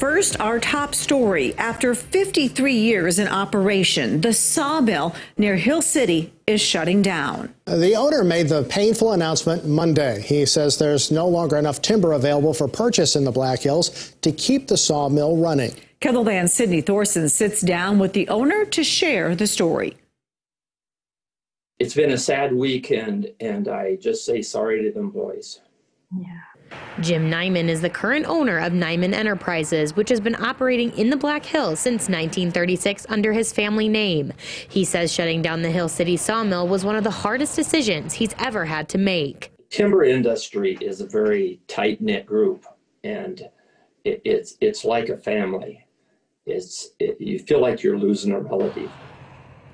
First, our top story. After 53 years in operation, the sawmill near Hill City is shutting down. The owner made the painful announcement Monday. He says there's no longer enough timber available for purchase in the Black Hills to keep the sawmill running. KELOLAND's Sydney Thorson sits down with the owner to share the story. It's been a sad weekend, and I just say sorry to them boys. Jim Neiman is the current owner of Neiman Enterprises, which has been operating in the Black Hills since 1936 under his family name. He says shutting down the Hill City sawmill was one of the hardest decisions he's ever had to make. Timber industry is a very tight knit group, and it, it's it's like a family. It's it, you feel like you're losing a relative.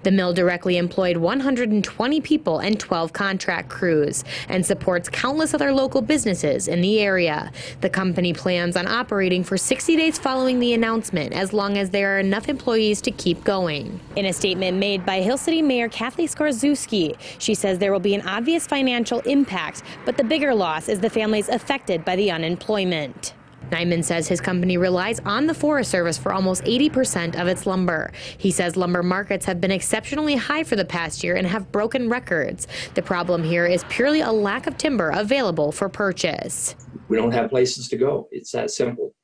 The mill directly employed 120 people and 12 contract crews and supports countless other local businesses in the area. The company plans on operating for 60 days following the announcement as long as there are enough employees to keep going. In a statement made by Hill City Mayor Kathy Skorzewski, she says there will be an obvious financial impact, but the bigger loss is the families affected by the unemployment. Neiman says his company relies on the Forest Service for almost 80% of its lumber. He says lumber markets have been exceptionally high for the past year and have broken records. The problem here is purely a lack of timber available for purchase. We don't have places to go. It's that simple.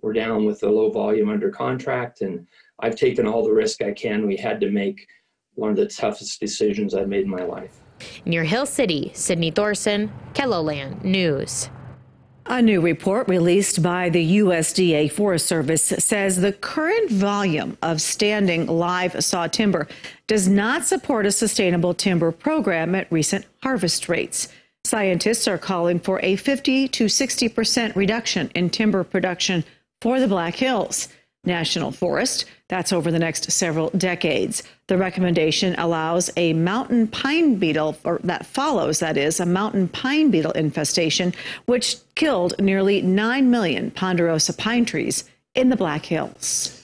We're down with the low volume under contract, and I've taken all the risk I can. We had to make one of the toughest decisions I've made in my life. Near Hill City, Sydney Thorson, KELOLAND News. A new report released by the USDA Forest Service says the current volume of standing live saw timber does not support a sustainable timber program at recent harvest rates. Scientists are calling for a 50 to 60 percent reduction in timber production for the Black Hills. National Forest. That's over the next several decades. The recommendation allows a mountain pine beetle, or that follows, that is, a mountain pine beetle infestation, which killed nearly 9 million ponderosa pine trees in the Black Hills.